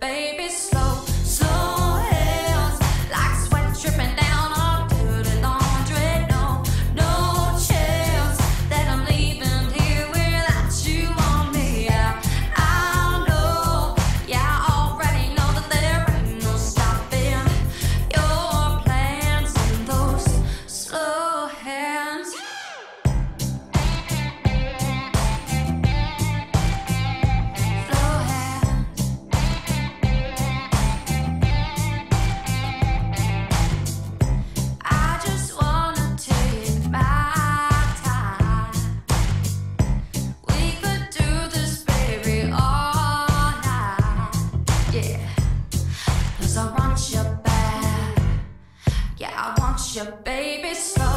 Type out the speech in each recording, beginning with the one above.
baby, slow. want back. Yeah, I want your baby slow.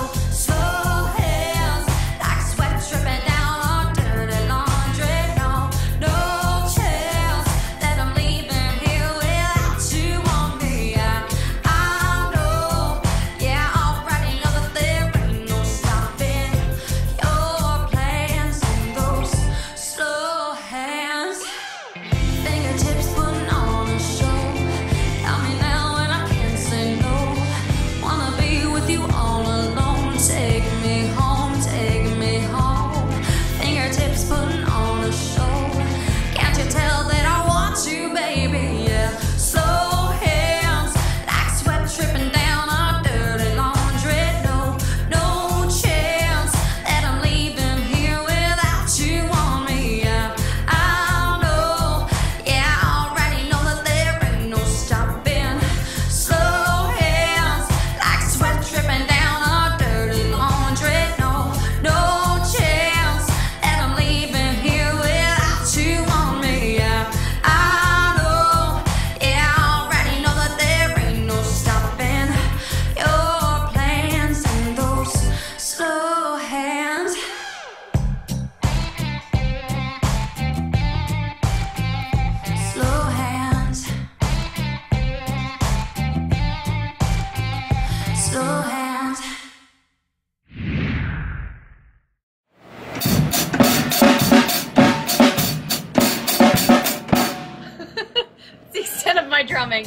of my drumming.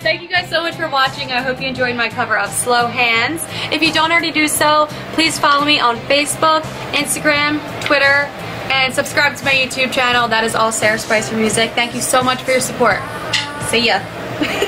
Thank you guys so much for watching. I hope you enjoyed my cover of Slow Hands. If you don't already do so, please follow me on Facebook, Instagram, Twitter, and subscribe to my YouTube channel. That is all Sara Spicer Music. Thank you so much for your support. See ya.